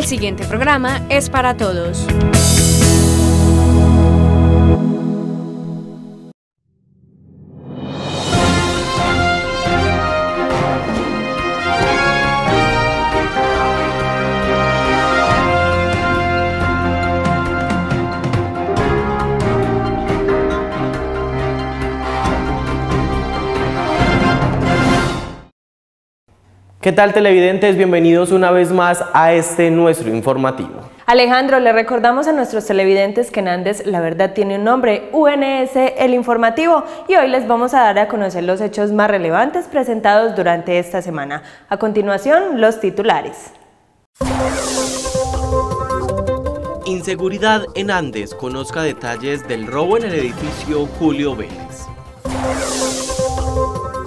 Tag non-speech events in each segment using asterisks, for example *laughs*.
El siguiente programa es para todos. ¿Qué tal televidentes? Bienvenidos una vez más a este nuestro informativo. Alejandro, le recordamos a nuestros televidentes que en Andes la verdad tiene un nombre, UNS El Informativo, y hoy les vamos a dar a conocer los hechos más relevantes presentados durante esta semana. A continuación, los titulares. Inseguridad en Andes. Conozca detalles del robo en el edificio Julio Vélez.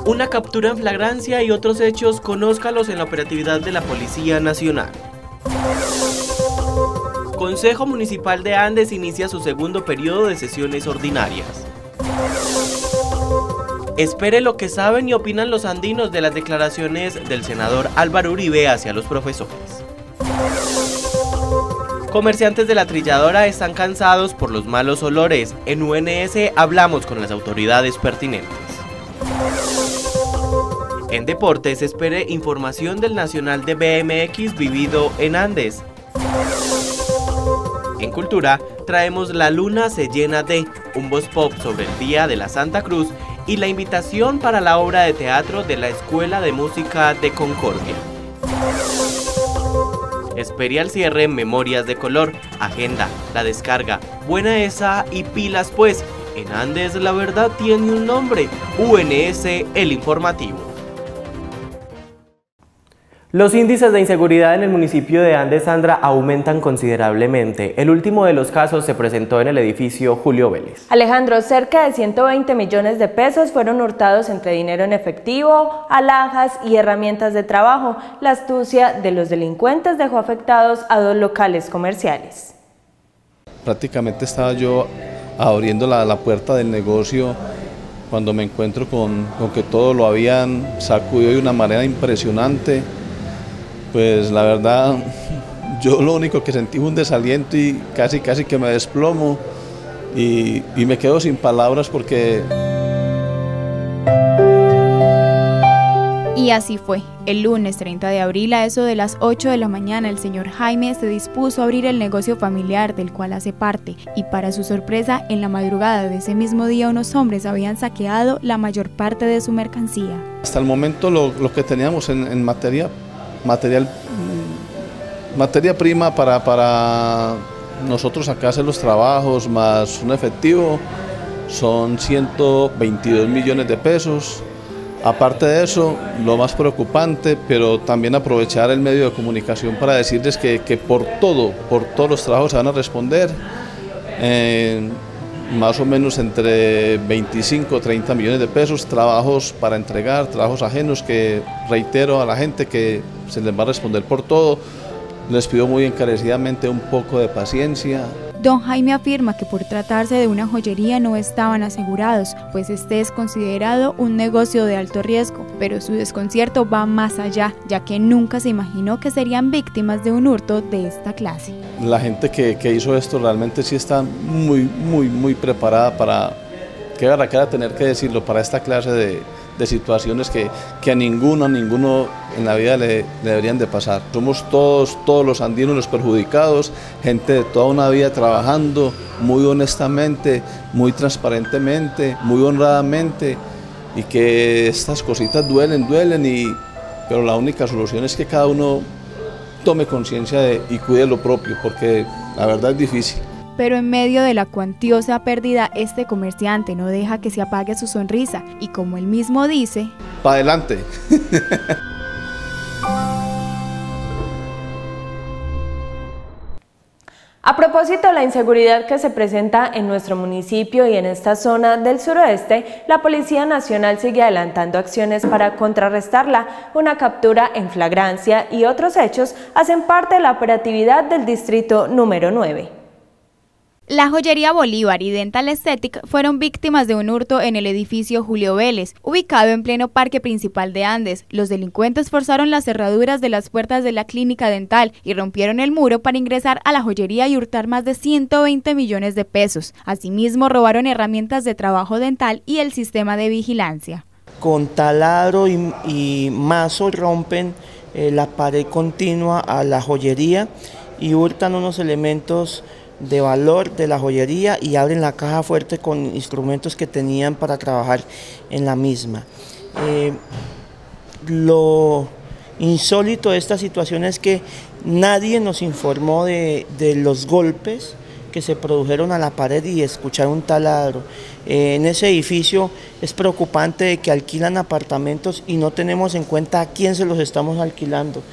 Una captura en flagrancia y otros hechos, conózcalos en la operatividad de la Policía Nacional. Consejo Municipal de Andes inicia su segundo periodo de sesiones ordinarias. Espere lo que saben y opinan los andinos de las declaraciones del senador Álvaro Uribe hacia los profesores. Comerciantes de la trilladora están cansados por los malos olores. En UNS hablamos con las autoridades pertinentes. En deportes espere información del Nacional de BMX vivido en Andes. En cultura traemos La Luna se llena de un voz pop sobre el Día de la Santa Cruz y la invitación para la obra de teatro de la Escuela de Música de Concordia. Espere al cierre Memorias de Color, Agenda, La Descarga, Buena Esa y Pilas Pues. En Andes la verdad tiene un nombre, UNS El Informativo. Los índices de inseguridad en el municipio de Andes Sandra aumentan considerablemente. El último de los casos se presentó en el edificio Julio Vélez. Alejandro, cerca de 120 millones de pesos fueron hurtados entre dinero en efectivo, alhajas y herramientas de trabajo. La astucia de los delincuentes dejó afectados a dos locales comerciales. Prácticamente estaba yo abriendo la, la puerta del negocio cuando me encuentro con, con que todo lo habían sacudido de una manera impresionante pues la verdad yo lo único que sentí fue un desaliento y casi casi que me desplomo y, y me quedo sin palabras porque... Y así fue. El lunes 30 de abril a eso de las 8 de la mañana el señor Jaime se dispuso a abrir el negocio familiar del cual hace parte y para su sorpresa en la madrugada de ese mismo día unos hombres habían saqueado la mayor parte de su mercancía. Hasta el momento lo, lo que teníamos en, en materia material, materia prima para, para nosotros acá hacer los trabajos más un efectivo son 122 millones de pesos. Aparte de eso, lo más preocupante, pero también aprovechar el medio de comunicación para decirles que, que por todo, por todos los trabajos se van a responder. Eh, más o menos entre 25 o 30 millones de pesos, trabajos para entregar, trabajos ajenos que reitero a la gente que se les va a responder por todo. Les pido muy encarecidamente un poco de paciencia. Don Jaime afirma que por tratarse de una joyería no estaban asegurados, pues este es considerado un negocio de alto riesgo, pero su desconcierto va más allá, ya que nunca se imaginó que serían víctimas de un hurto de esta clase. La gente que, que hizo esto realmente sí está muy, muy, muy preparada para, qué barraquera tener que decirlo, para esta clase de, de situaciones que, que, a ninguno, a ninguno en la vida le, deberían de pasar. Somos todos, todos los andinos los perjudicados, gente de toda una vida trabajando muy honestamente, muy transparentemente, muy honradamente y que estas cositas duelen, duelen, y, pero la única solución es que cada uno tome conciencia y cuide lo propio, porque la verdad es difícil. Pero en medio de la cuantiosa pérdida, este comerciante no deja que se apague su sonrisa y como él mismo dice... ¡Pa' adelante! *laughs* A propósito de la inseguridad que se presenta en nuestro municipio y en esta zona del suroeste, la Policía Nacional sigue adelantando acciones para contrarrestarla. Una captura en flagrancia y otros hechos hacen parte de la operatividad del distrito número 9. La joyería Bolívar y Dental Aesthetic fueron víctimas de un hurto en el edificio Julio Vélez, ubicado en pleno parque principal de Andes. Los delincuentes forzaron las cerraduras de las puertas de la clínica dental y rompieron el muro para ingresar a la joyería y hurtar más de 120 millones de pesos. Asimismo, robaron herramientas de trabajo dental y el sistema de vigilancia. Con taladro y, mazo rompen eh, la pared continua a la joyería y hurtan unos elementos de valor de la joyería y abren la caja fuerte con instrumentos que tenían para trabajar en la misma. Eh, lo insólito de esta situación es que nadie nos informó de, los golpes que se produjeron a la pared y escuchar un taladro. Eh, en ese edificio es preocupante que alquilan apartamentos y no tenemos en cuenta a quién se los estamos alquilando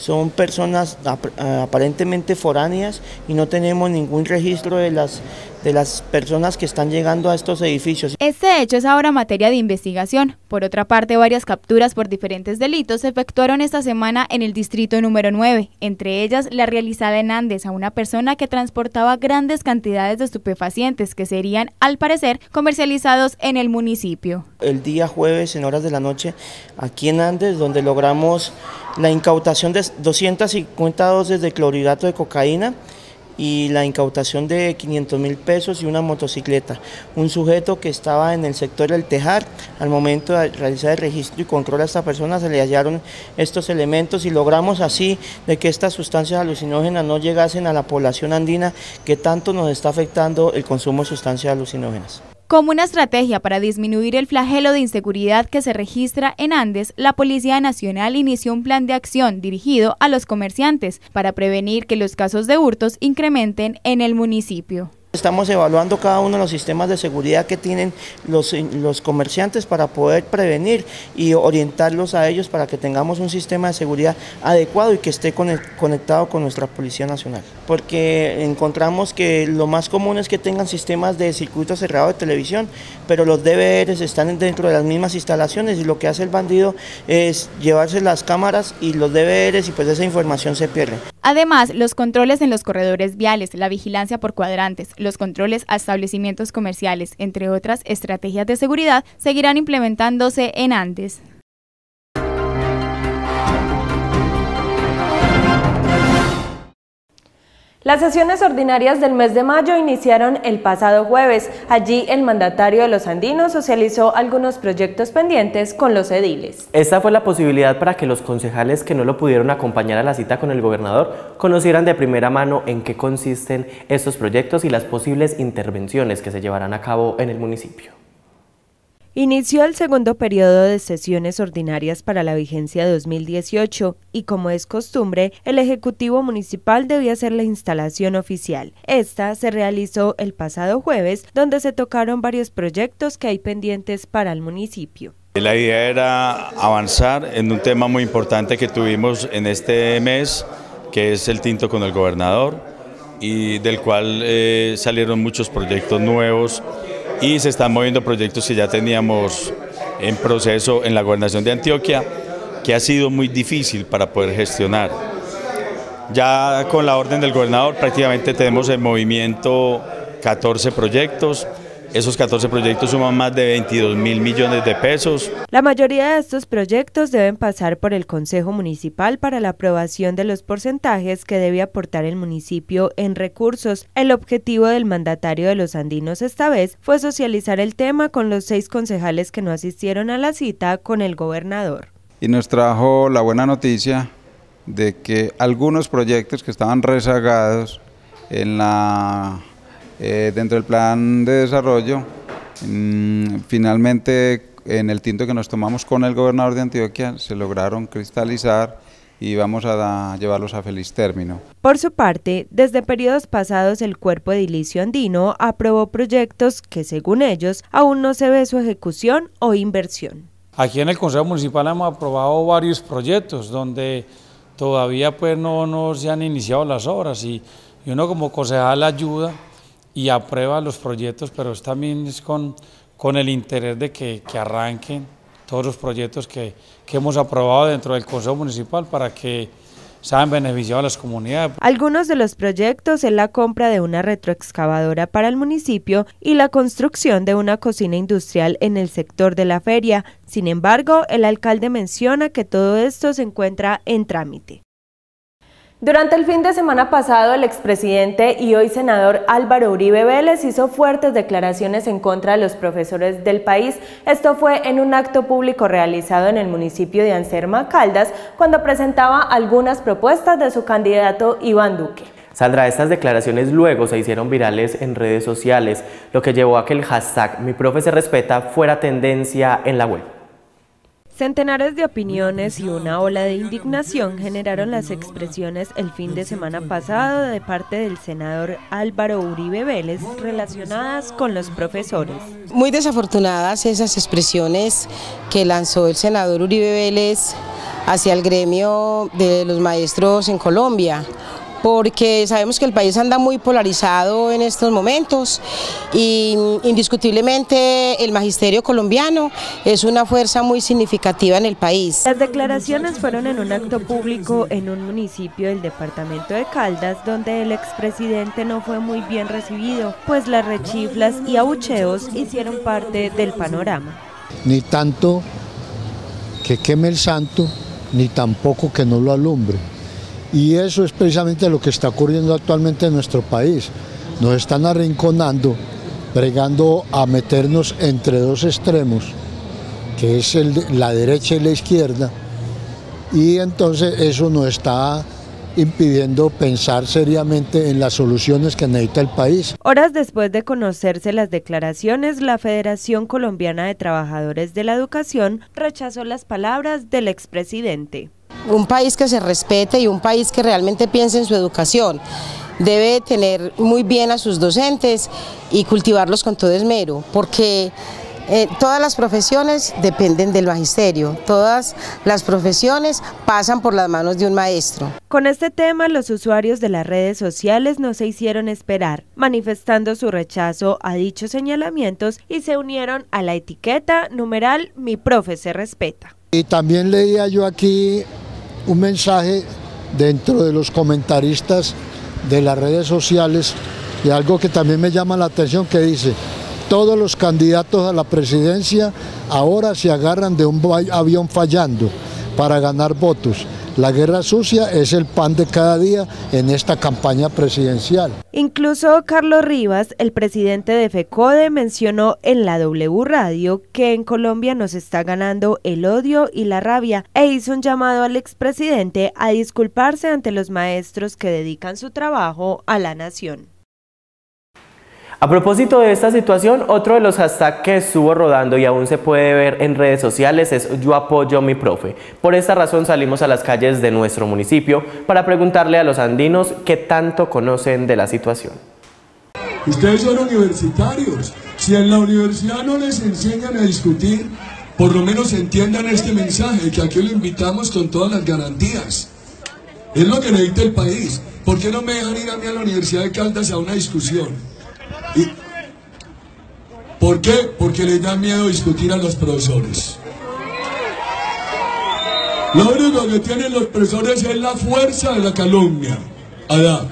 son personas aparentemente foráneas y no tenemos ningún registro de las de las personas que están llegando a estos edificios. Este hecho es ahora materia de investigación. Por otra parte, varias capturas por diferentes delitos se efectuaron esta semana en el distrito número 9, entre ellas la realizada en Andes a una persona que transportaba grandes cantidades de estupefacientes que serían, al parecer, comercializados en el municipio. El día jueves en horas de la noche aquí en Andes, donde logramos la incautación de 250 dosis de clorhidrato de cocaína, y la incautación de 500 mil pesos y una motocicleta. Un sujeto que estaba en el sector del Tejar, al momento de realizar el registro y control a esta persona se le hallaron estos elementos y logramos así de que estas sustancias alucinógenas no llegasen a la población andina que tanto nos está afectando el consumo de sustancias alucinógenas. Como una estrategia para disminuir el flagelo de inseguridad que se registra en Andes, la Policía Nacional inició un plan de acción dirigido a los comerciantes para prevenir que los casos de hurtos incrementen en el municipio. Estamos evaluando cada uno de los sistemas de seguridad que tienen los, comerciantes para poder prevenir y orientarlos a ellos para que tengamos un sistema de seguridad adecuado y que esté conectado con nuestra Policía Nacional. Porque encontramos que lo más común es que tengan sistemas de circuito cerrado de televisión, pero los DVRs están dentro de las mismas instalaciones y lo que hace el bandido es llevarse las cámaras y los DVRs y pues esa información se pierde. Además, los controles en los corredores viales, la vigilancia por cuadrantes, los controles a establecimientos comerciales, entre otras estrategias de seguridad, seguirán implementándose en Andes. Las sesiones ordinarias del mes de mayo iniciaron el pasado jueves. Allí el mandatario de los andinos socializó algunos proyectos pendientes con los ediles. Esta fue la posibilidad para que los concejales que no lo pudieron acompañar a la cita con el gobernador conocieran de primera mano en qué consisten estos proyectos y las posibles intervenciones que se llevarán a cabo en el municipio. Inició el segundo periodo de sesiones ordinarias para la vigencia 2018 y como es costumbre, el Ejecutivo Municipal debía hacer la instalación oficial. Esta se realizó el pasado jueves, donde se tocaron varios proyectos que hay pendientes para el municipio. La idea era avanzar en un tema muy importante que tuvimos en este mes, que es el tinto con el gobernador, y del cual eh, salieron muchos proyectos nuevos y se están moviendo proyectos que ya teníamos en proceso en la gobernación de Antioquia, que ha sido muy difícil para poder gestionar. Ya con la orden del gobernador prácticamente tenemos en movimiento 14 proyectos, esos 14 proyectos suman más de 22 mil millones de pesos. La mayoría de estos proyectos deben pasar por el Consejo Municipal para la aprobación de los porcentajes que debe aportar el municipio en recursos. El objetivo del mandatario de los andinos esta vez fue socializar el tema con los seis concejales que no asistieron a la cita con el gobernador. Y nos trajo la buena noticia de que algunos proyectos que estaban rezagados en la eh, dentro del plan de desarrollo, mm, finalmente en el tinto que nos tomamos con el gobernador de Antioquia se lograron cristalizar y vamos a llevarlos a feliz término. Por su parte, desde periodos pasados el cuerpo edilicio andino aprobó proyectos que según ellos aún no se ve su ejecución o inversión. Aquí en el Consejo Municipal hemos aprobado varios proyectos donde todavía pues no, no se han iniciado las obras y, y uno como concejal ayuda y aprueba los proyectos, pero también es con, con el interés de que, que arranquen todos los proyectos que, que, hemos aprobado dentro del Consejo Municipal para que saben beneficiado a las comunidades. Algunos de los proyectos es la compra de una retroexcavadora para el municipio y la construcción de una cocina industrial en el sector de la feria. Sin embargo, el alcalde menciona que todo esto se encuentra en trámite. Durante el fin de semana pasado, el expresidente y hoy senador Álvaro Uribe Vélez hizo fuertes declaraciones en contra de los profesores del país. Esto fue en un acto público realizado en el municipio de Anserma, Caldas, cuando presentaba algunas propuestas de su candidato Iván Duque. Saldrá estas declaraciones luego se hicieron virales en redes sociales, lo que llevó a que el hashtag Mi profe se respeta fuera tendencia en la web. Centenares de opiniones y una ola de indignación generaron las expresiones el fin de semana pasado de parte del senador Álvaro Uribe Vélez relacionadas con los profesores. Muy desafortunadas esas expresiones que lanzó el senador Uribe Vélez hacia el gremio de los maestros en Colombia porque sabemos que el país anda muy polarizado en estos momentos y indiscutiblemente el magisterio colombiano es una fuerza muy significativa en el país. Las declaraciones fueron en un acto público en un municipio del departamento de Caldas donde el expresidente no fue muy bien recibido, pues las rechiflas y abucheos hicieron parte del panorama. Ni tanto que queme el santo, ni tampoco que no lo alumbre. Y eso es precisamente lo que está ocurriendo actualmente en nuestro país. Nos están arrinconando, bregando a meternos entre dos extremos, que es el, la derecha y la izquierda, y entonces eso nos está impidiendo pensar seriamente en las soluciones que necesita el país. Horas después de conocerse las declaraciones, la Federación Colombiana de Trabajadores de la Educación rechazó las palabras del expresidente un país que se respete y un país que realmente piense en su educación. Debe tener muy bien a sus docentes y cultivarlos con todo esmero, porque eh, todas las profesiones dependen del magisterio, todas las profesiones pasan por las manos de un maestro. Con este tema, los usuarios de las redes sociales no se hicieron esperar, manifestando su rechazo a dichos señalamientos y se unieron a la etiqueta numeral Mi profe se respeta. Y también leía yo aquí un mensaje dentro de los comentaristas de las redes sociales y algo que también me llama la atención que dice, todos los candidatos a la presidencia ahora se agarran de un avión fallando para ganar votos. La guerra sucia es el pan de cada día en esta campaña presidencial. Incluso Carlos Rivas, el presidente de FECODE, mencionó en la W Radio que en Colombia nos está ganando el odio y la rabia e hizo un llamado al expresidente a disculparse ante los maestros que dedican su trabajo a la nación. A propósito de esta situación, otro de los hashtags que estuvo rodando y aún se puede ver en redes sociales es Yo apoyo mi profe. Por esta razón salimos a las calles de nuestro municipio para preguntarle a los andinos qué tanto conocen de la situación. Ustedes son universitarios. Si en la universidad no les enseñan a discutir, por lo menos entiendan este mensaje, que aquí lo invitamos con todas las garantías. Es lo que necesita el país. ¿Por qué no me dejan ir a mí a la Universidad de Caldas a una discusión? ¿Por qué? Porque les da miedo discutir a los profesores. Lo único que tienen los profesores es la fuerza de la calumnia. Adá.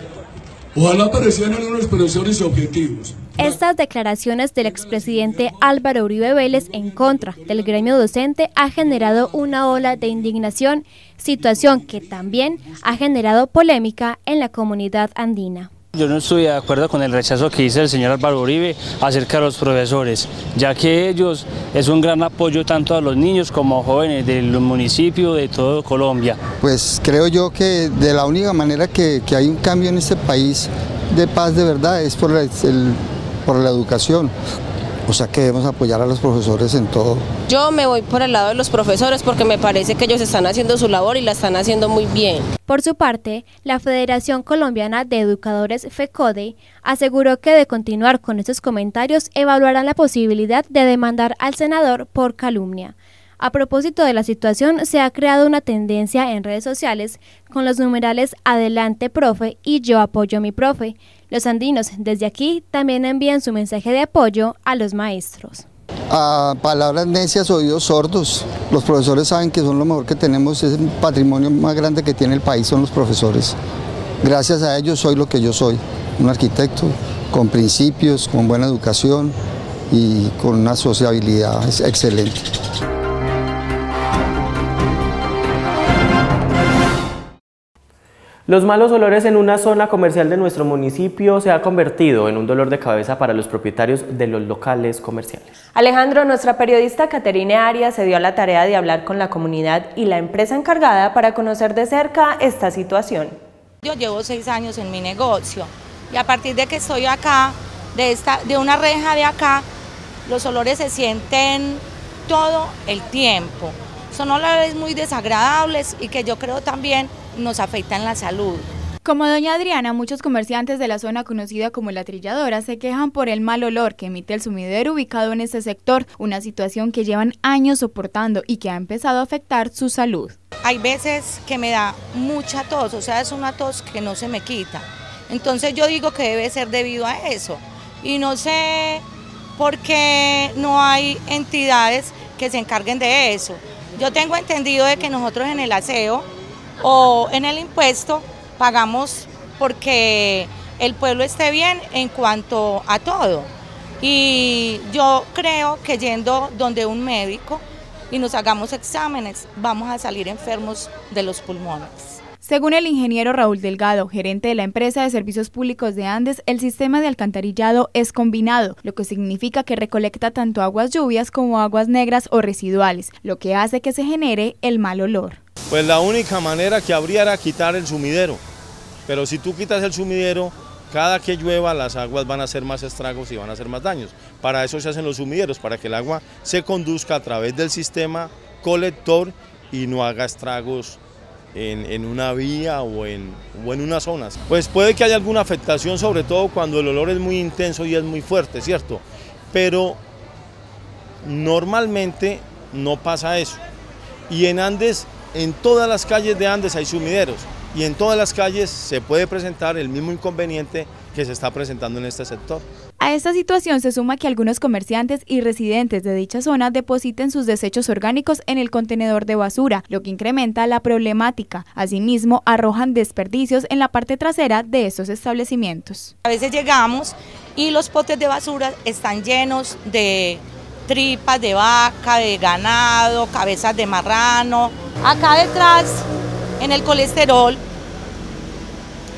Ojalá aparecieran unos profesores objetivos. Estas declaraciones del expresidente Álvaro Uribe Vélez en contra del gremio docente ha generado una ola de indignación, situación que también ha generado polémica en la comunidad andina. Yo no estoy de acuerdo con el rechazo que dice el señor Álvaro Uribe acerca de los profesores, ya que ellos es un gran apoyo tanto a los niños como a jóvenes del municipio de todo Colombia. Pues creo yo que de la única manera que, hay un cambio en este país de paz de verdad es por la educación. O sea que debemos apoyar a los profesores en todo. Yo me voy por el lado de los profesores porque me parece que ellos están haciendo su labor y la están haciendo muy bien. Por su parte, la Federación Colombiana de Educadores FECODE aseguró que de continuar con estos comentarios evaluarán la posibilidad de demandar al senador por calumnia. A propósito de la situación, se ha creado una tendencia en redes sociales con los numerales Adelante Profe y Yo apoyo a mi profe. Los andinos desde aquí también envían su mensaje de apoyo a los maestros. a palabras necias, oídos sordos. Los profesores saben que son lo mejor que tenemos, es el patrimonio más grande que tiene el país, son los profesores. Gracias a ellos soy lo que yo soy, un arquitecto con principios, con buena educación y con una sociabilidad excelente. Los malos olores en una zona comercial de nuestro municipio se ha convertido en un dolor de cabeza para los propietarios de los locales comerciales. Alejandro, nuestra periodista Caterine Arias se dio a la tarea de hablar con la comunidad y la empresa encargada para conocer de cerca esta situación. Yo llevo seis años en mi negocio y a partir de que estoy acá, de, esta, de una reja de acá, los olores se sienten todo el tiempo. Son olores muy desagradables y que yo creo también nos afectan la salud. Como doña Adriana, muchos comerciantes de la zona conocida como La Trilladora se quejan por el mal olor que emite el sumidero ubicado en este sector, una situación que llevan años soportando y que ha empezado a afectar su salud. Hay veces que me da mucha tos, o sea, es una tos que no se me quita. Entonces yo digo que debe ser debido a eso. Y no sé por qué no hay entidades que se encarguen de eso. Yo tengo entendido de que nosotros en el aseo o en el impuesto pagamos porque el pueblo esté bien en cuanto a todo. Y yo creo que yendo donde un médico y nos hagamos exámenes, vamos a salir enfermos de los pulmones. Según el ingeniero Raúl Delgado, gerente de la empresa de servicios públicos de Andes, el sistema de alcantarillado es combinado, lo que significa que recolecta tanto aguas lluvias como aguas negras o residuales, lo que hace que se genere el mal olor. Pues la única manera que habría era quitar el sumidero, pero si tú quitas el sumidero, cada que llueva las aguas van a hacer más estragos y van a hacer más daños. Para eso se hacen los sumideros, para que el agua se conduzca a través del sistema colector y no haga estragos en, una vía o en, o en unas zonas. Pues puede que haya alguna afectación, sobre todo cuando el olor es muy intenso y es muy fuerte, ¿cierto? Pero normalmente no pasa eso. Y en Andes, en todas las calles de Andes hay sumideros y en todas las calles se puede presentar el mismo inconveniente que se está presentando en este sector. A esta situación se suma que algunos comerciantes y residentes de dicha zona depositen sus desechos orgánicos en el contenedor de basura, lo que incrementa la problemática. Asimismo, arrojan desperdicios en la parte trasera de estos establecimientos. A veces llegamos y los potes de basura están llenos de tripas de vaca, de ganado, cabezas de marrano. Acá detrás, en el colesterol,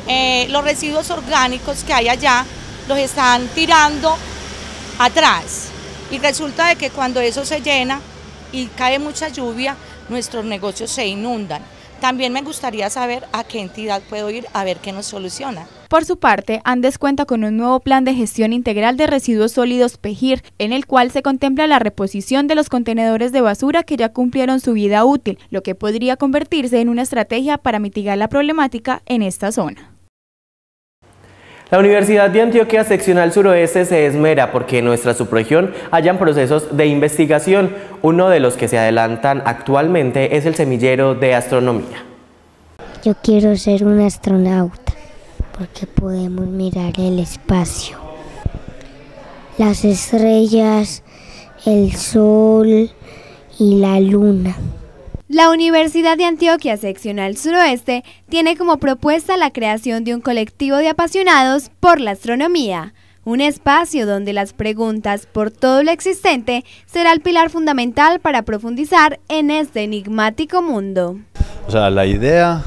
eh, los residuos orgánicos que hay allá los están tirando atrás. Y resulta de que cuando eso se llena y cae mucha lluvia, nuestros negocios se inundan. También me gustaría saber a qué entidad puedo ir a ver qué nos soluciona. Por su parte, Andes cuenta con un nuevo plan de gestión integral de residuos sólidos PEGIR, en el cual se contempla la reposición de los contenedores de basura que ya cumplieron su vida útil, lo que podría convertirse en una estrategia para mitigar la problemática en esta zona. La Universidad de Antioquia Seccional Suroeste se esmera porque en nuestra subregión hayan procesos de investigación. Uno de los que se adelantan actualmente es el semillero de astronomía. Yo quiero ser un astronauta porque podemos mirar el espacio, las estrellas, el sol y la luna. La Universidad de Antioquia Seccional Suroeste tiene como propuesta la creación de un colectivo de apasionados por la astronomía, un espacio donde las preguntas por todo lo existente será el pilar fundamental para profundizar en este enigmático mundo. O sea, la idea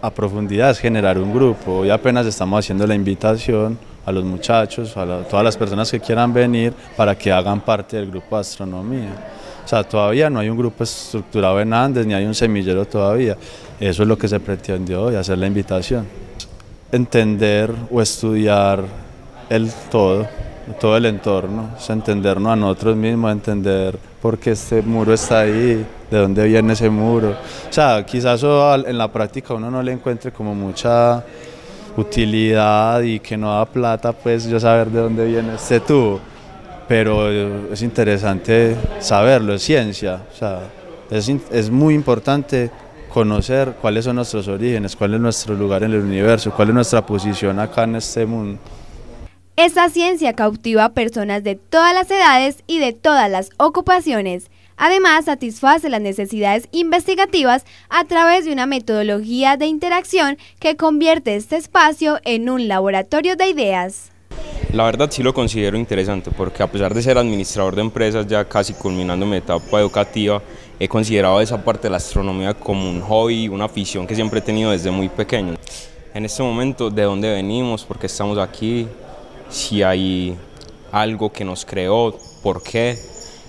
a profundidad es generar un grupo. Hoy apenas estamos haciendo la invitación a los muchachos, a todas las personas que quieran venir para que hagan parte del grupo de astronomía. O sea, todavía no hay un grupo estructurado en Andes, ni hay un semillero todavía. Eso es lo que se pretendió hoy, hacer la invitación. Entender o estudiar el todo, todo el entorno, es entendernos a nosotros mismos, entender por qué este muro está ahí, de dónde viene ese muro. O sea, quizás en la práctica uno no le encuentre como mucha utilidad y que no da plata, pues yo saber de dónde viene este tubo pero es interesante saberlo, es ciencia, o sea, es, es muy importante conocer cuáles son nuestros orígenes, cuál es nuestro lugar en el universo, cuál es nuestra posición acá en este mundo. Esta ciencia cautiva a personas de todas las edades y de todas las ocupaciones. Además, satisface las necesidades investigativas a través de una metodología de interacción que convierte este espacio en un laboratorio de ideas. La verdad sí lo considero interesante porque a pesar de ser administrador de empresas ya casi culminando mi etapa educativa, he considerado esa parte de la astronomía como un hobby, una afición que siempre he tenido desde muy pequeño. En este momento, de dónde venimos, por qué estamos aquí, si hay algo que nos creó, por qué,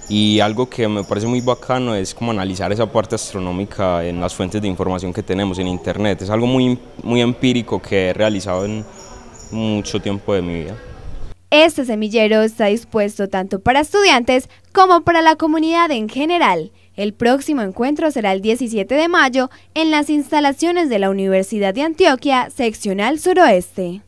y algo que me parece muy bacano es como analizar esa parte astronómica en las fuentes de información que tenemos en internet. Es algo muy, muy empírico que he realizado en mucho tiempo de mi vida. Este semillero está dispuesto tanto para estudiantes como para la comunidad en general. El próximo encuentro será el 17 de mayo en las instalaciones de la Universidad de Antioquia, seccional suroeste.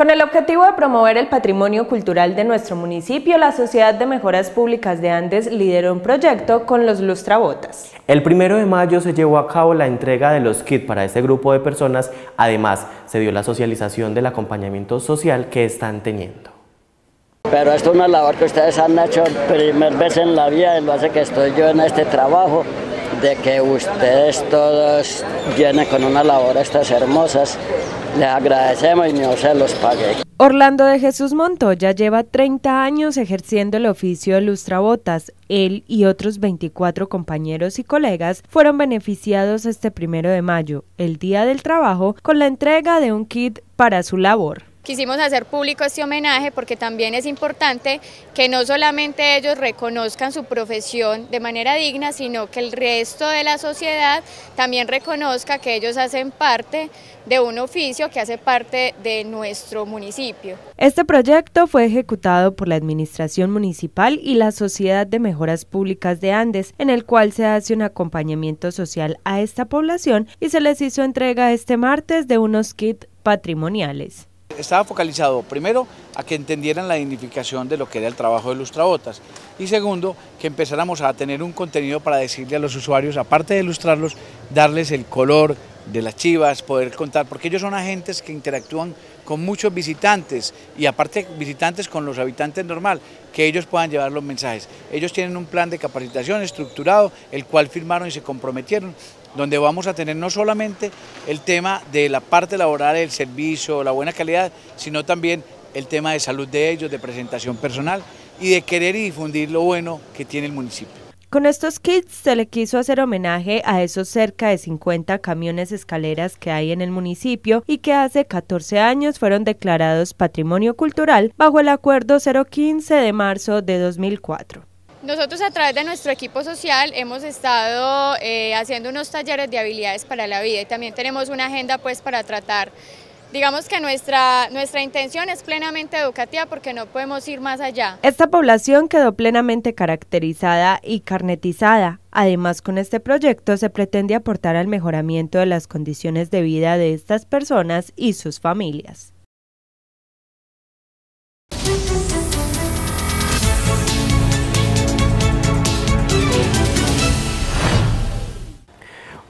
Con el objetivo de promover el patrimonio cultural de nuestro municipio, la Sociedad de Mejoras Públicas de Andes lideró un proyecto con los lustrabotas. El primero de mayo se llevó a cabo la entrega de los kits para este grupo de personas. Además, se dio la socialización del acompañamiento social que están teniendo. Pero esto es una labor que ustedes han hecho primer vez en la vida y lo hace que estoy yo en este trabajo, de que ustedes todos vienen con una labor estas hermosas les agradecemos y se los. Orlando de Jesús Montoya lleva 30 años ejerciendo el oficio de lustrabotas. Él y otros 24 compañeros y colegas fueron beneficiados este primero de mayo, el Día del Trabajo, con la entrega de un kit para su labor. Quisimos hacer público este homenaje porque también es importante que no solamente ellos reconozcan su profesión de manera digna, sino que el resto de la sociedad también reconozca que ellos hacen parte de un oficio que hace parte de nuestro municipio. Este proyecto fue ejecutado por la Administración Municipal y la Sociedad de Mejoras Públicas de Andes, en el cual se hace un acompañamiento social a esta población y se les hizo entrega este martes de unos kits patrimoniales estaba focalizado primero a que entendieran la dignificación de lo que era el trabajo de lustrabotas y segundo que empezáramos a tener un contenido para decirle a los usuarios, aparte de ilustrarlos, darles el color de las chivas, poder contar, porque ellos son agentes que interactúan con muchos visitantes y aparte visitantes con los habitantes normal, que ellos puedan llevar los mensajes. Ellos tienen un plan de capacitación estructurado, el cual firmaron y se comprometieron donde vamos a tener no solamente el tema de la parte laboral, el servicio, la buena calidad, sino también el tema de salud de ellos, de presentación personal y de querer y difundir lo bueno que tiene el municipio. Con estos kits se le quiso hacer homenaje a esos cerca de 50 camiones escaleras que hay en el municipio y que hace 14 años fueron declarados Patrimonio Cultural bajo el Acuerdo 015 de marzo de 2004. Nosotros a través de nuestro equipo social hemos estado eh, haciendo unos talleres de habilidades para la vida y también tenemos una agenda pues para tratar Digamos que nuestra, nuestra intención es plenamente educativa porque no podemos ir más allá. Esta población quedó plenamente caracterizada y carnetizada. Además, con este proyecto se pretende aportar al mejoramiento de las condiciones de vida de estas personas y sus familias.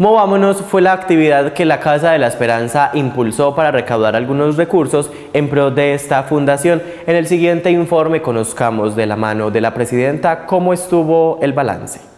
Movámonos fue la actividad que la Casa de la Esperanza impulsó para recaudar algunos recursos en pro de esta fundación. En el siguiente informe conozcamos de la mano de la presidenta cómo estuvo el balance.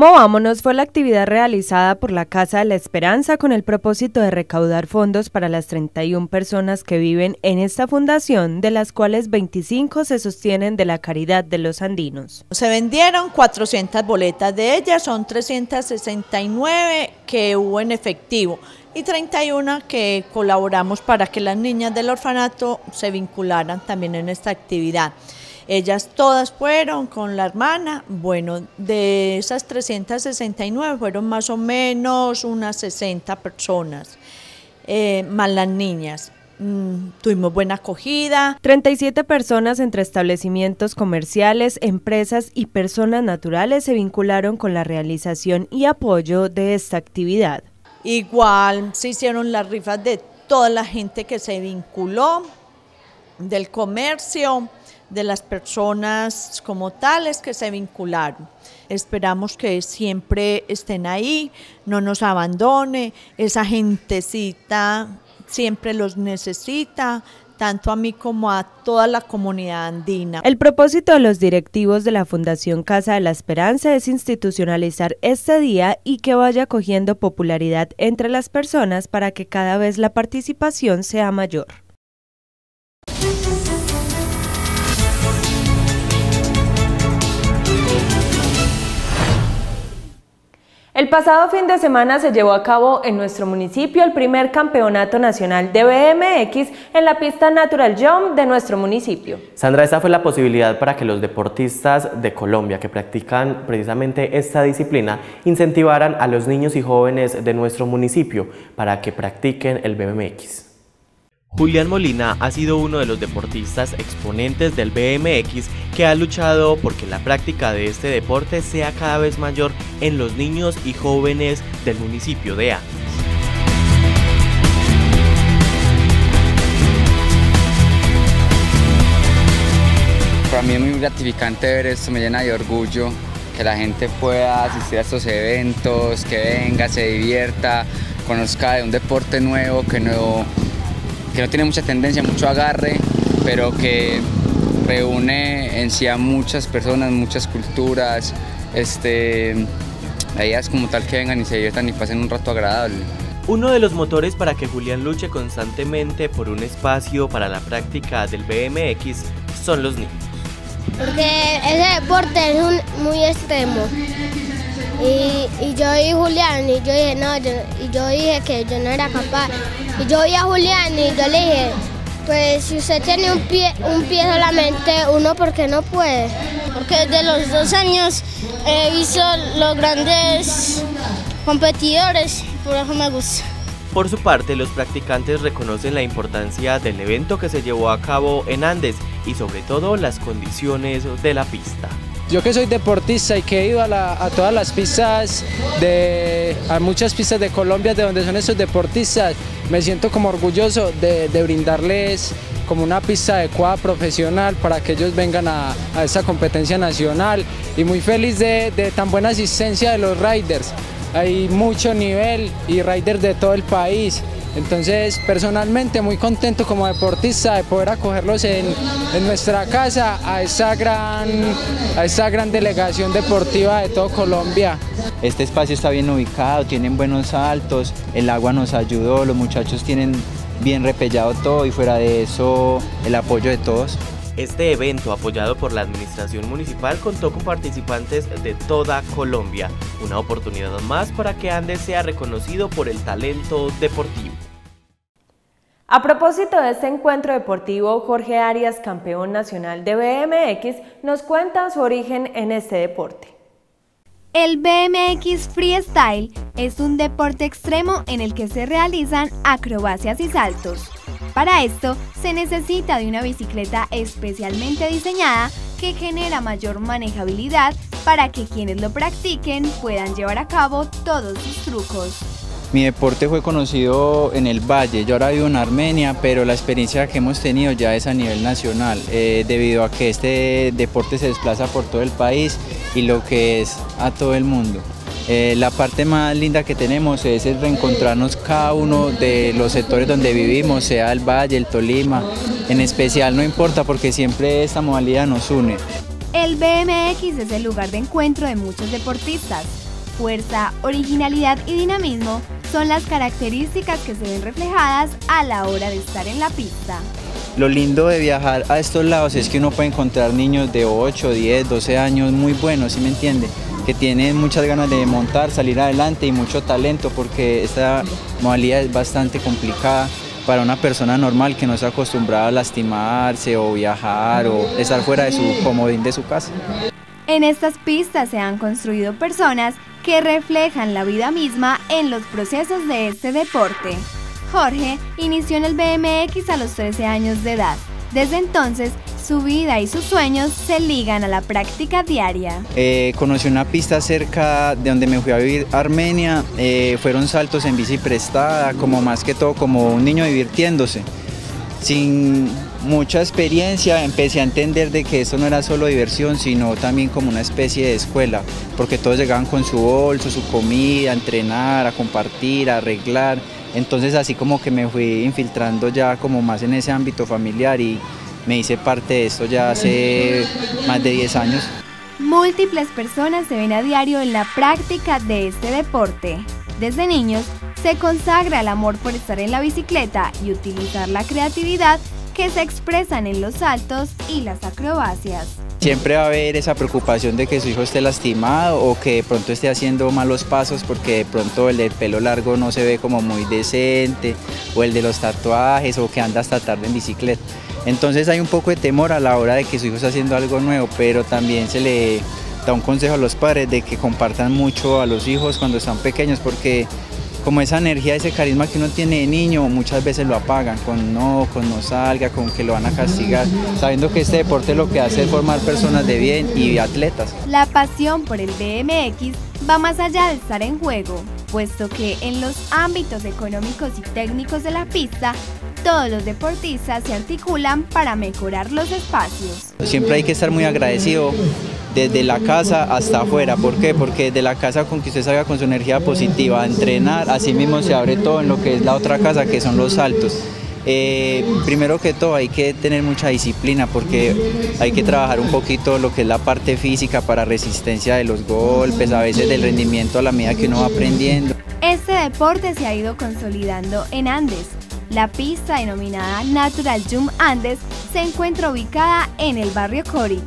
Movámonos fue la actividad realizada por la Casa de la Esperanza con el propósito de recaudar fondos para las 31 personas que viven en esta fundación, de las cuales 25 se sostienen de la caridad de los andinos. Se vendieron 400 boletas, de ellas son 369 que hubo en efectivo y 31 que colaboramos para que las niñas del orfanato se vincularan también en esta actividad. Ellas todas fueron con la hermana, bueno, de esas 369 fueron más o menos unas 60 personas, eh, más las niñas. Mm, tuvimos buena acogida. 37 personas entre establecimientos comerciales, empresas y personas naturales se vincularon con la realización y apoyo de esta actividad. Igual se hicieron las rifas de toda la gente que se vinculó, del comercio, de las personas como tales que se vincularon. Esperamos que siempre estén ahí, no nos abandone, esa gentecita siempre los necesita, tanto a mí como a toda la comunidad andina. El propósito de los directivos de la Fundación Casa de la Esperanza es institucionalizar este día y que vaya cogiendo popularidad entre las personas para que cada vez la participación sea mayor. El pasado fin de semana se llevó a cabo en nuestro municipio el primer campeonato nacional de BMX en la pista Natural Jump de nuestro municipio. Sandra, esta fue la posibilidad para que los deportistas de Colombia que practican precisamente esta disciplina incentivaran a los niños y jóvenes de nuestro municipio para que practiquen el BMX. Julián Molina ha sido uno de los deportistas exponentes del BMX que ha luchado porque la práctica de este deporte sea cada vez mayor en los niños y jóvenes del municipio de Andes. Para mí es muy gratificante ver esto, me llena de orgullo que la gente pueda asistir a estos eventos, que venga, se divierta, conozca de un deporte nuevo que no que no tiene mucha tendencia, mucho agarre, pero que reúne en sí a muchas personas, muchas culturas. Este, la idea es como tal que vengan y se diviertan y pasen un rato agradable. Uno de los motores para que Julián luche constantemente por un espacio para la práctica del BMX son los niños. Porque ese deporte es muy extremo. Y, yo y Julián, y yo dije, no, y yo dije que yo no era capaz. Y yo vi a Julián y yo le dije, pues si usted tiene un pie, un pie solamente, uno, ¿por qué no puede? Porque desde los dos años he visto los grandes competidores, por eso me gusta. Por su parte, los practicantes reconocen la importancia del evento que se llevó a cabo en Andes y sobre todo las condiciones de la pista. Yo que soy deportista y que he ido a, todas las pistas, de, a muchas pistas de Colombia de donde son esos deportistas, me siento como orgulloso de, brindarles como una pista adecuada profesional para que ellos vengan a, a esa competencia nacional y muy feliz de tan buena asistencia de los riders. Hay mucho nivel y riders de todo el país. Entonces, personalmente muy contento como deportista de poder acogerlos en, nuestra casa a esa, gran, a esa gran delegación deportiva de todo Colombia. Este espacio está bien ubicado, tienen buenos saltos, el agua nos ayudó, los muchachos tienen bien repellado todo y fuera de eso el apoyo de todos. Este evento, apoyado por la Administración Municipal, contó con participantes de toda Colombia, una oportunidad más para que Andes sea reconocido por el talento deportivo. A propósito de este encuentro deportivo, Jorge Arias, campeón nacional de BMX, nos cuenta su origen en este deporte. El BMX Freestyle es un deporte extremo en el que se realizan acrobacias y saltos. Para esto se necesita de una bicicleta especialmente diseñada que genera mayor manejabilidad para que quienes lo practiquen puedan llevar a cabo todos sus trucos. Mi deporte fue conocido en el Valle, yo ahora vivo en Armenia, pero la experiencia que hemos tenido ya es a nivel nacional, eh, debido a que este deporte se desplaza por todo el país y lo que es a todo el mundo. Eh, la parte más linda que tenemos es el reencontrarnos cada uno de los sectores donde vivimos, sea el Valle, el Tolima, en especial no importa porque siempre esta modalidad nos une. El BMX es el lugar de encuentro de muchos deportistas. Fuerza, originalidad y dinamismo son las características que se ven reflejadas a la hora de estar en la pista. Lo lindo de viajar a estos lados es que uno puede encontrar niños de 8, 10, 12 años muy buenos, ¿sí me entiende? Que tienen muchas ganas de montar, salir adelante y mucho talento porque esta modalidad es bastante complicada para una persona normal que no está acostumbrada a lastimarse o viajar o estar fuera de su comodín de su casa. En estas pistas se han construido personas que reflejan la vida misma en los procesos de este deporte. Jorge inició en el BMX a los 13 años de edad. Desde entonces, su vida y sus sueños se ligan a la práctica diaria. Eh, conocí una pista cerca de donde me fui a vivir, Armenia. Eh, fueron saltos en bici prestada, como más que todo como un niño divirtiéndose. sin mucha experiencia empecé a entender de que esto no era solo diversión, sino también como una especie de escuela, porque todos llegaban con su bolso, su comida, a entrenar, a compartir, a arreglar. Entonces así como que me fui infiltrando ya como más en ese ámbito familiar y me hice parte de esto ya hace más de 10 años. Múltiples personas se ven a diario en la práctica de este deporte. Desde niños se consagra el amor por estar en la bicicleta y utilizar la creatividad que se expresan en los saltos y las acrobacias. Siempre va a haber esa preocupación de que su hijo esté lastimado o que de pronto esté haciendo malos pasos porque de pronto el del pelo largo no se ve como muy decente o el de los tatuajes o que anda hasta tarde en bicicleta. Entonces hay un poco de temor a la hora de que su hijo esté haciendo algo nuevo, pero también se le da un consejo a los padres de que compartan mucho a los hijos cuando están pequeños porque como esa energía, ese carisma que uno tiene de niño, muchas veces lo apagan con no, con no salga, con que lo van a castigar, sabiendo que este deporte lo que hace es formar personas de bien y atletas. La pasión por el BMX va más allá de estar en juego, puesto que en los ámbitos económicos y técnicos de la pista, todos los deportistas se articulan para mejorar los espacios. Siempre hay que estar muy agradecido desde la casa hasta afuera. ¿Por qué? Porque desde la casa con que usted salga con su energía positiva a entrenar, así mismo se abre todo en lo que es la otra casa, que son los saltos. Eh, primero que todo hay que tener mucha disciplina porque hay que trabajar un poquito lo que es la parte física para resistencia de los golpes, a veces del rendimiento a la medida que uno va aprendiendo. Este deporte se ha ido consolidando en Andes. La pista denominada Natural Jump Andes se encuentra ubicada en el barrio Cori,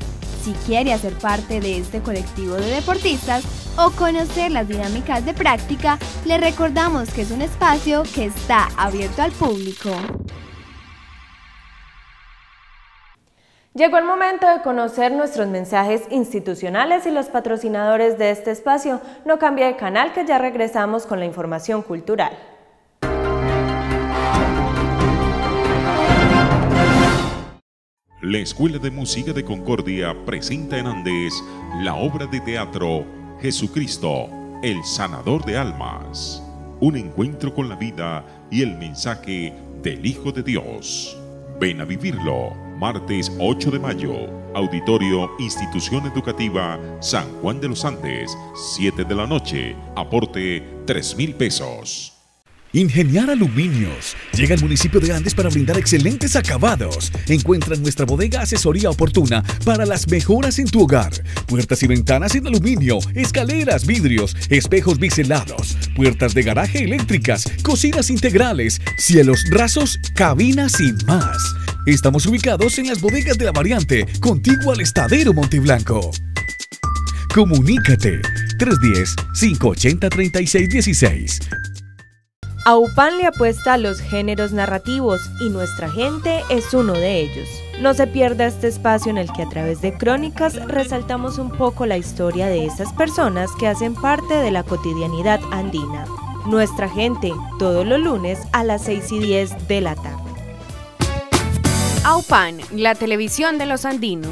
si quiere hacer parte de este colectivo de deportistas o conocer las dinámicas de práctica, le recordamos que es un espacio que está abierto al público. Llegó el momento de conocer nuestros mensajes institucionales y los patrocinadores de este espacio. No cambie de canal que ya regresamos con la información cultural. La Escuela de Música de Concordia presenta en Andes la obra de teatro Jesucristo, el sanador de almas. Un encuentro con la vida y el mensaje del Hijo de Dios. Ven a vivirlo. Martes 8 de mayo. Auditorio Institución Educativa San Juan de los Andes. 7 de la noche. Aporte 3 mil pesos. Ingeniar Aluminios. Llega al municipio de Andes para brindar excelentes acabados. Encuentra en nuestra bodega asesoría oportuna para las mejoras en tu hogar. Puertas y ventanas en aluminio, escaleras, vidrios, espejos biselados, puertas de garaje eléctricas, cocinas integrales, cielos rasos, cabinas y más. Estamos ubicados en las bodegas de la variante, contiguo al Estadero Monteblanco. Comunícate 310-580-3616 AUPAN le apuesta a los géneros narrativos y nuestra gente es uno de ellos. No se pierda este espacio en el que a través de crónicas resaltamos un poco la historia de esas personas que hacen parte de la cotidianidad andina. Nuestra gente, todos los lunes a las 6 y 10 de la tarde. AUPAN, la televisión de los andinos.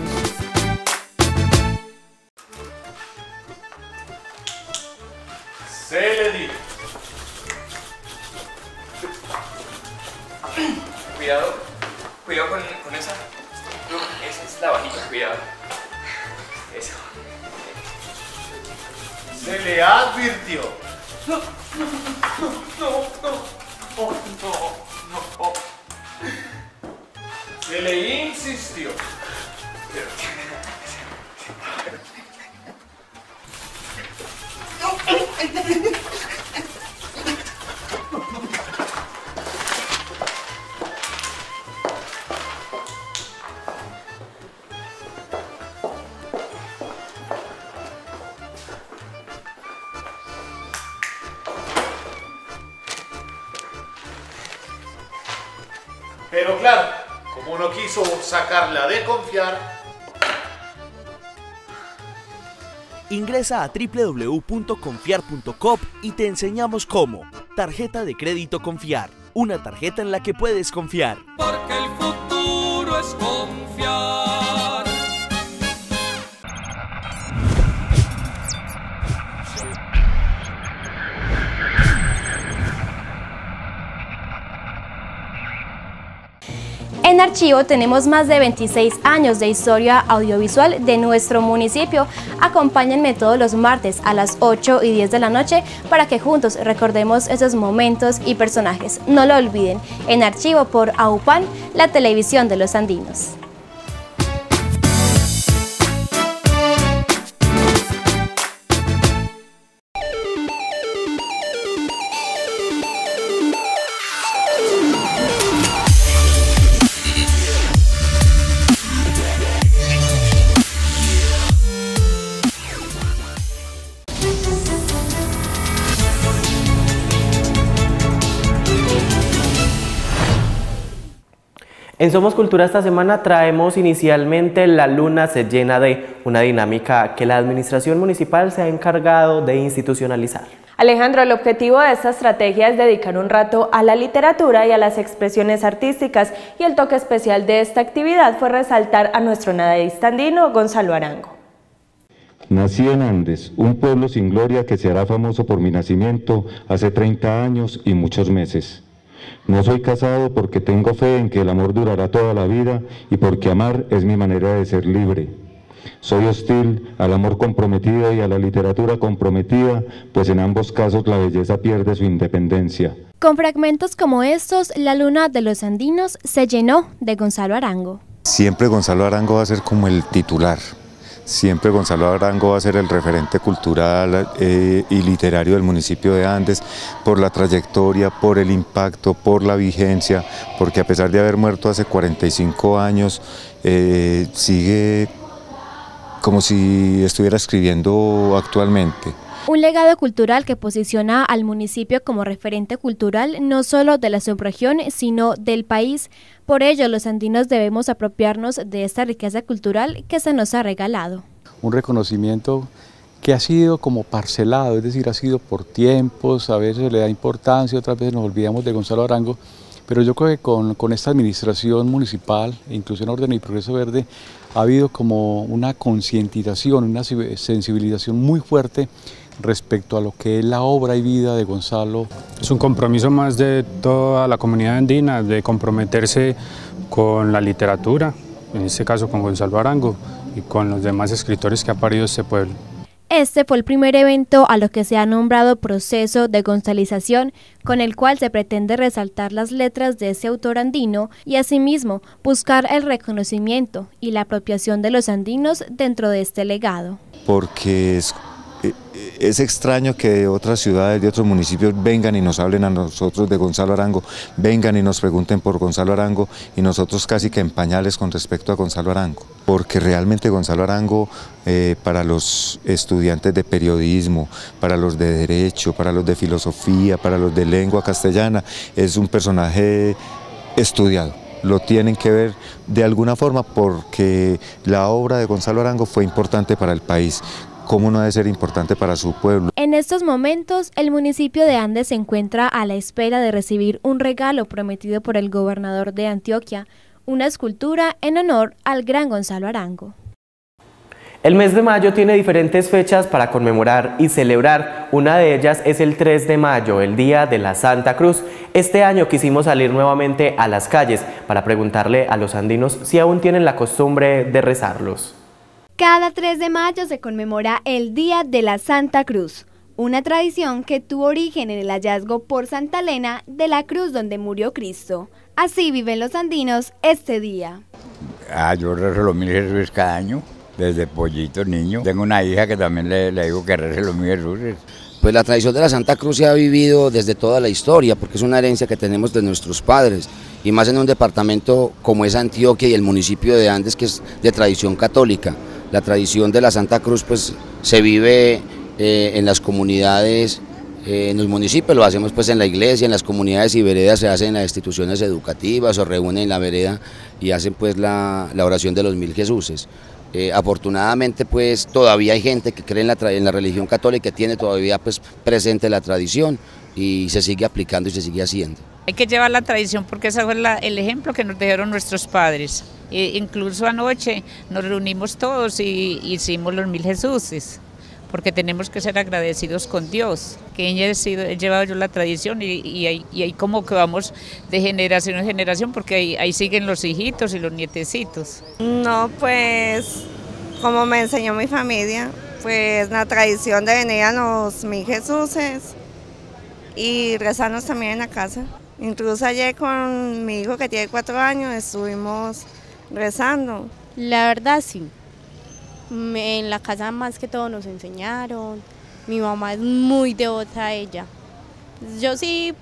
Ingresa a www.confiar.com y te enseñamos cómo. Tarjeta de crédito Confiar. Una tarjeta en la que puedes confiar. En Archivo tenemos más de 26 años de historia audiovisual de nuestro municipio. Acompáñenme todos los martes a las 8 y 10 de la noche para que juntos recordemos esos momentos y personajes. No lo olviden, en Archivo por AUPAN, la televisión de los andinos. En Somos Cultura esta semana traemos inicialmente La Luna se llena de una dinámica que la Administración Municipal se ha encargado de institucionalizar. Alejandro, el objetivo de esta estrategia es dedicar un rato a la literatura y a las expresiones artísticas y el toque especial de esta actividad fue resaltar a nuestro nadaísta andino Gonzalo Arango. Nací en Andes, un pueblo sin gloria que se hará famoso por mi nacimiento hace 30 años y muchos meses. No soy casado porque tengo fe en que el amor durará toda la vida y porque amar es mi manera de ser libre. Soy hostil al amor comprometido y a la literatura comprometida, pues en ambos casos la belleza pierde su independencia. Con fragmentos como estos, la luna de los andinos se llenó de Gonzalo Arango. Siempre Gonzalo Arango va a ser como el titular, Siempre Gonzalo Arango va a ser el referente cultural eh, y literario del municipio de Andes por la trayectoria, por el impacto, por la vigencia, porque a pesar de haber muerto hace 45 años, eh, sigue como si estuviera escribiendo actualmente. Un legado cultural que posiciona al municipio como referente cultural no solo de la subregión, sino del país. Por ello, los andinos debemos apropiarnos de esta riqueza cultural que se nos ha regalado. Un reconocimiento que ha sido como parcelado, es decir, ha sido por tiempos, a veces le da importancia, otras veces nos olvidamos de Gonzalo Arango, pero yo creo que con, esta administración municipal, Inclusión, Orden y Progreso Verde, ha habido como una concientización, una sensibilización muy fuerte respecto a lo que es la obra y vida de Gonzalo. Es un compromiso más de toda la comunidad andina de comprometerse con la literatura, en este caso con Gonzalo Arango y con los demás escritores que ha parido este pueblo. Este fue el primer evento a lo que se ha nombrado proceso de gonzalización, con el cual se pretende resaltar las letras de ese autor andino y asimismo buscar el reconocimiento y la apropiación de los andinos dentro de este legado. Porque es es extraño que otras ciudades, de otros municipios vengan y nos hablen a nosotros de Gonzalo Arango, vengan y nos pregunten por Gonzalo Arango y nosotros casi que en pañales con respecto a Gonzalo Arango, porque realmente Gonzalo Arango eh, para los estudiantes de periodismo, para los de derecho, para los de filosofía, para los de lengua castellana, es un personaje estudiado lo tienen que ver de alguna forma porque la obra de Gonzalo Arango fue importante para el país. ¿Cómo no debe ser importante para su pueblo? En estos momentos, el municipio de Andes se encuentra a la espera de recibir un regalo prometido por el gobernador de Antioquia, una escultura en honor al gran Gonzalo Arango. El mes de mayo tiene diferentes fechas para conmemorar y celebrar. Una de ellas es el 3 de mayo, el Día de la Santa Cruz. Este año quisimos salir nuevamente a las calles para preguntarle a los andinos si aún tienen la costumbre de rezarlos. Cada 3 de mayo se conmemora el Día de la Santa Cruz, una tradición que tuvo origen en el hallazgo por Santa Elena de la cruz donde murió Cristo. Así viven los andinos este día. Ah, yo rezo los mil Jesús cada año, desde pollito, niño. Tengo una hija que también le, digo que rece los mil Jesús. Pues la tradición de la Santa Cruz se ha vivido desde toda la historia, porque es una herencia que tenemos de nuestros padres, y más en un departamento como es Antioquia y el municipio de Andes, que es de tradición católica la tradición de la Santa Cruz pues se vive eh, en las comunidades, eh, en los municipios, lo hacemos pues en la iglesia, en las comunidades y veredas se hacen en las instituciones educativas o reúnen en la vereda y hacen pues la, oración de los mil Jesuses. Eh, afortunadamente pues todavía hay gente que cree en la, en la religión católica que tiene todavía pues presente la tradición y se sigue aplicando y se sigue haciendo. Hay que llevar la tradición porque ese fue el ejemplo que nos dejaron nuestros padres. E incluso anoche nos reunimos todos y hicimos los mil Jesuses, porque tenemos que ser agradecidos con Dios, que he, sido, he llevado yo la tradición y, y, ahí, como que vamos de generación en generación, porque ahí, ahí siguen los hijitos y los nietecitos. No, pues como me enseñó mi familia, pues la tradición de venir a los mil Jesuses y rezarnos también en la casa. Incluso ayer con mi hijo que tiene cuatro años estuvimos rezando. La verdad sí. En la casa más que todo nos enseñaron. Mi mamá es muy devota a ella. Yo sí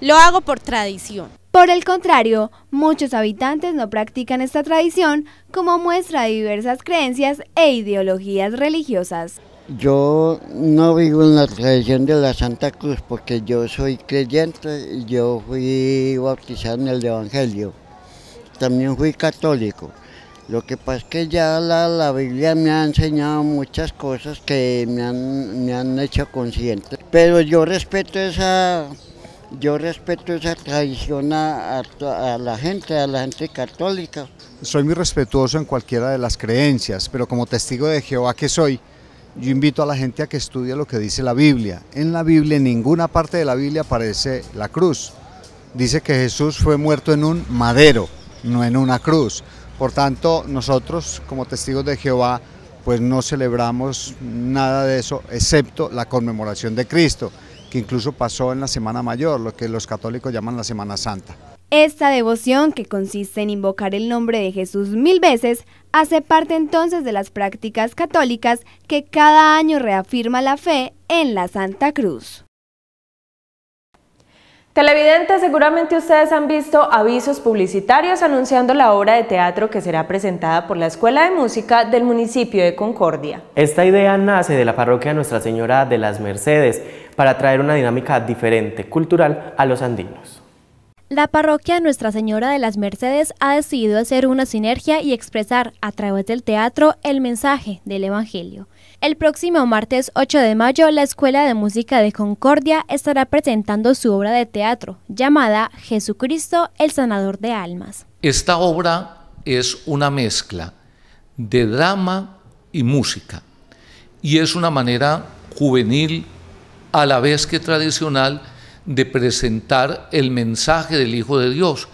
lo hago por tradición. Por el contrario, muchos habitantes no practican esta tradición como muestra de diversas creencias e ideologías religiosas. Yo no vivo en la tradición de la Santa Cruz porque yo soy creyente yo fui bautizado en el Evangelio. También fui católico. Lo que pasa es que ya la, Biblia me ha enseñado muchas cosas que me han, me han hecho consciente. Pero yo respeto esa yo respeto esa tradición a, la gente, a la gente católica. Soy muy respetuoso en cualquiera de las creencias, pero como testigo de Jehová que soy, yo invito a la gente a que estudie lo que dice la Biblia. En la Biblia, en ninguna parte de la Biblia aparece la cruz. Dice que Jesús fue muerto en un madero, no en una cruz. Por tanto, nosotros como testigos de Jehová, pues no celebramos nada de eso, excepto la conmemoración de Cristo que incluso pasó en la Semana Mayor, lo que los católicos llaman la Semana Santa. Esta devoción, que consiste en invocar el nombre de Jesús mil veces, hace parte entonces de las prácticas católicas que cada año reafirma la fe en la Santa Cruz. Televidentes, seguramente ustedes han visto avisos publicitarios anunciando la obra de teatro que será presentada por la Escuela de Música del municipio de Concordia. Esta idea nace de la parroquia Nuestra Señora de las Mercedes para traer una dinámica diferente, cultural, a los andinos. La parroquia Nuestra Señora de las Mercedes ha decidido hacer una sinergia y expresar a través del teatro el mensaje del Evangelio. El próximo martes 8 de mayo, la Escuela de Música de Concordia estará presentando su obra de teatro llamada Jesucristo, el Sanador de Almas. Esta obra es una mezcla de drama y música y es una manera juvenil a la vez que tradicional de presentar el mensaje del Hijo de Dios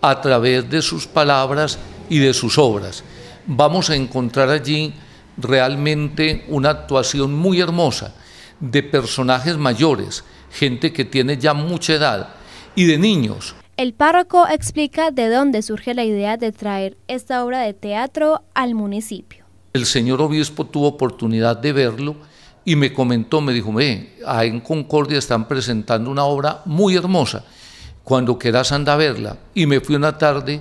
a través de sus palabras y de sus obras. Vamos a encontrar allí realmente una actuación muy hermosa de personajes mayores, gente que tiene ya mucha edad y de niños. El párroco explica de dónde surge la idea de traer esta obra de teatro al municipio. El señor obispo tuvo oportunidad de verlo y me comentó, me dijo, ve, ahí en Concordia están presentando una obra muy hermosa, cuando quieras anda a verla. Y me fui una tarde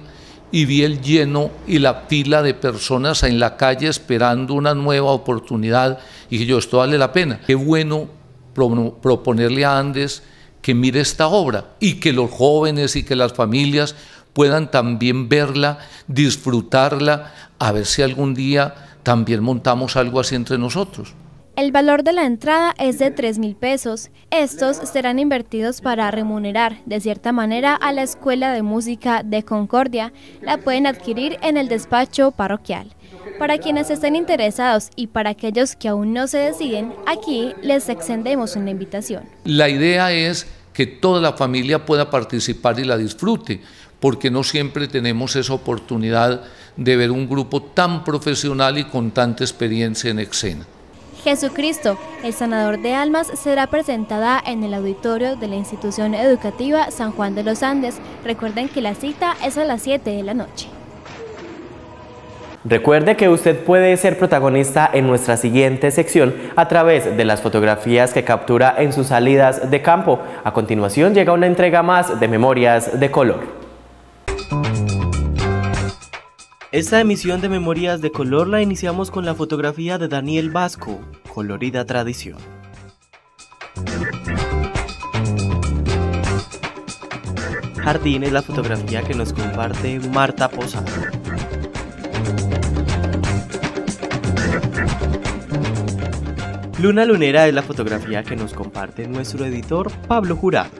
y vi el lleno y la pila de personas en la calle esperando una nueva oportunidad. Y dije yo, esto vale la pena. Qué bueno proponerle a Andes que mire esta obra y que los jóvenes y que las familias puedan también verla, disfrutarla, a ver si algún día también montamos algo así entre nosotros. El valor de la entrada es de 3 mil pesos. Estos serán invertidos para remunerar de cierta manera a la Escuela de Música de Concordia. La pueden adquirir en el despacho parroquial. Para quienes estén interesados y para aquellos que aún no se deciden, aquí les extendemos una invitación. La idea es que toda la familia pueda participar y la disfrute, porque no siempre tenemos esa oportunidad de ver un grupo tan profesional y con tanta experiencia en escena. Jesucristo, el sanador de almas, será presentada en el auditorio de la institución educativa San Juan de los Andes. Recuerden que la cita es a las 7 de la noche. Recuerde que usted puede ser protagonista en nuestra siguiente sección a través de las fotografías que captura en sus salidas de campo. A continuación llega una entrega más de Memorias de Color. Esta emisión de Memorias de Color la iniciamos con la fotografía de Daniel Vasco, Colorida Tradición. Jardín es la fotografía que nos comparte Marta Posada. Luna Lunera es la fotografía que nos comparte nuestro editor Pablo Jurado.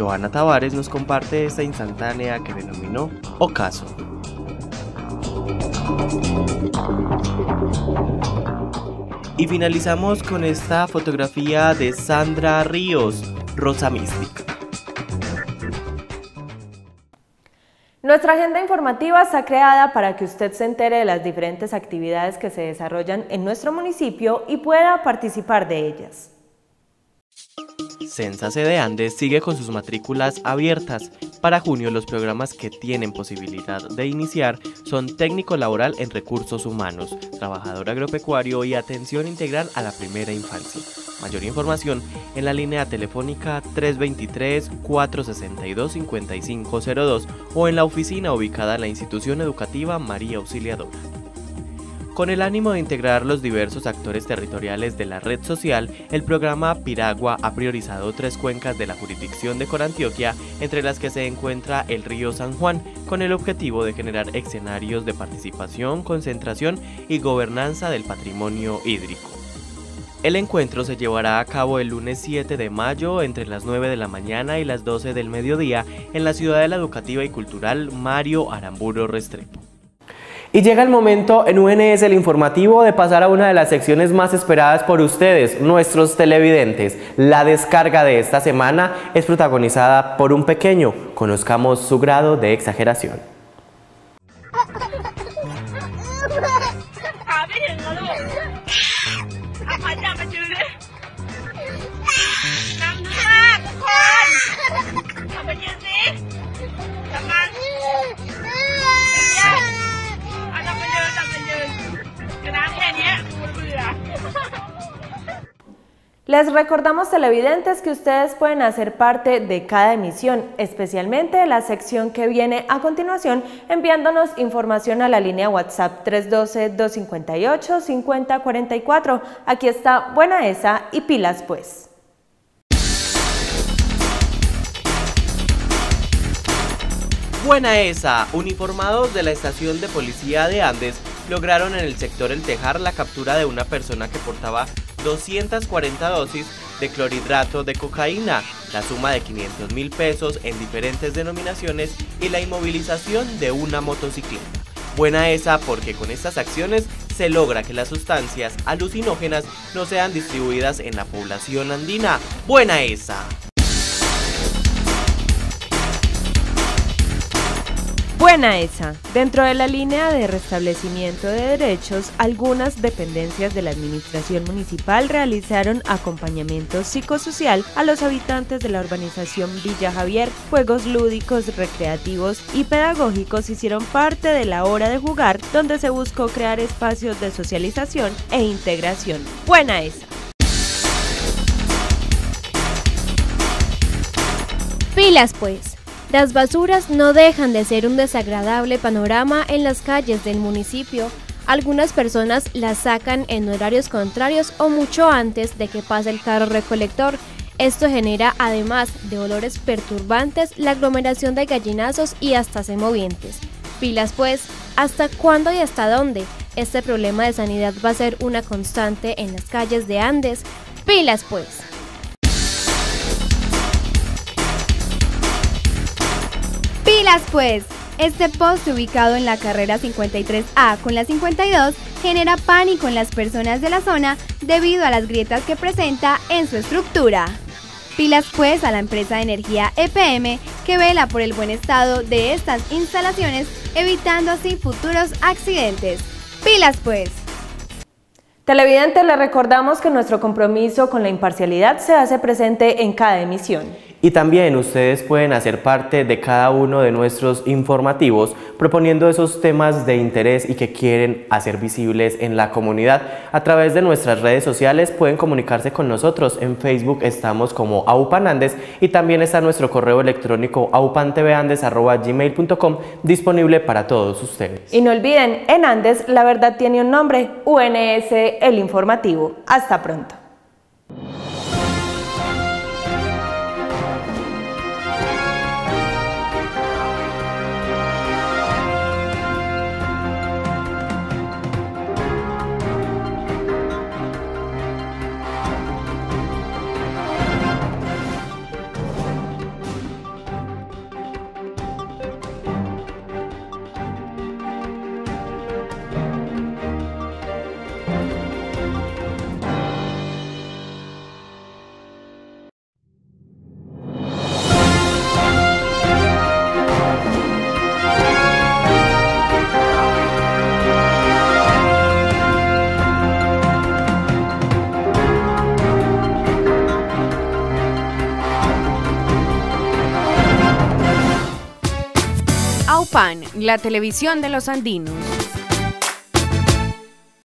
Joana Tavares nos comparte esta instantánea que denominó Ocaso. Y finalizamos con esta fotografía de Sandra Ríos, Rosa Mística. Nuestra agenda informativa está creada para que usted se entere de las diferentes actividades que se desarrollan en nuestro municipio y pueda participar de ellas. Sensa de Andes sigue con sus matrículas abiertas. Para junio los programas que tienen posibilidad de iniciar son técnico laboral en recursos humanos, trabajador agropecuario y atención integral a la primera infancia. Mayor información en la línea telefónica 323-462-5502 o en la oficina ubicada en la institución educativa María Auxiliadora. Con el ánimo de integrar los diversos actores territoriales de la red social, el programa Piragua ha priorizado tres cuencas de la jurisdicción de Corantioquia, entre las que se encuentra el río San Juan, con el objetivo de generar escenarios de participación, concentración y gobernanza del patrimonio hídrico. El encuentro se llevará a cabo el lunes 7 de mayo entre las 9 de la mañana y las 12 del mediodía en la Ciudadela Educativa y Cultural Mario Aramburo Restrepo. Y llega el momento en UNS el informativo de pasar a una de las secciones más esperadas por ustedes, nuestros televidentes. La descarga de esta semana es protagonizada por un pequeño. Conozcamos su grado de exageración. Les recordamos televidentes que ustedes pueden hacer parte de cada emisión, especialmente de la sección que viene a continuación, enviándonos información a la línea WhatsApp 312-258-5044. Aquí está Buena Esa y pilas pues. Buena esa, uniformados de la estación de policía de Andes lograron en el sector El Tejar la captura de una persona que portaba 240 dosis de clorhidrato de cocaína, la suma de 500 mil pesos en diferentes denominaciones y la inmovilización de una motocicleta. Buena esa porque con estas acciones se logra que las sustancias alucinógenas no sean distribuidas en la población andina. Buena esa. Buena esa. Dentro de la línea de restablecimiento de derechos, algunas dependencias de la administración municipal realizaron acompañamiento psicosocial a los habitantes de la urbanización Villa Javier. Juegos lúdicos, recreativos y pedagógicos hicieron parte de la hora de jugar, donde se buscó crear espacios de socialización e integración. Buena esa. Pilas pues. Las basuras no dejan de ser un desagradable panorama en las calles del municipio. Algunas personas las sacan en horarios contrarios o mucho antes de que pase el carro recolector. Esto genera, además de olores perturbantes, la aglomeración de gallinazos y hasta semovientes. Pilas pues, ¿hasta cuándo y hasta dónde? Este problema de sanidad va a ser una constante en las calles de Andes. Pilas pues. Pilas pues. Este post ubicado en la carrera 53A con la 52 genera pánico en las personas de la zona debido a las grietas que presenta en su estructura. Pilas pues a la empresa de energía EPM que vela por el buen estado de estas instalaciones evitando así futuros accidentes. Pilas pues. Televidentes, le recordamos que nuestro compromiso con la imparcialidad se hace presente en cada emisión. Y también ustedes pueden hacer parte de cada uno de nuestros informativos proponiendo esos temas de interés y que quieren hacer visibles en la comunidad. A través de nuestras redes sociales pueden comunicarse con nosotros. En Facebook estamos como aupanandes y también está nuestro correo electrónico aupanteveandes.gmail.com disponible para todos ustedes. Y no olviden, en Andes la verdad tiene un nombre, UNS El Informativo. Hasta pronto. La televisión de los andinos.